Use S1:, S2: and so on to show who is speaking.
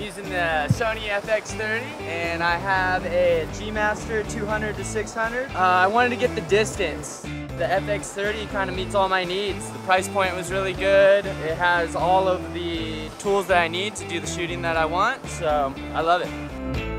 S1: I'm using the Sony FX30 and I have a G Master 200 to 600. Uh, I wanted to get the distance. The FX30 kind of meets all my needs. The price point was really good. It has all of the tools that I need to do the shooting that I want, so I love it.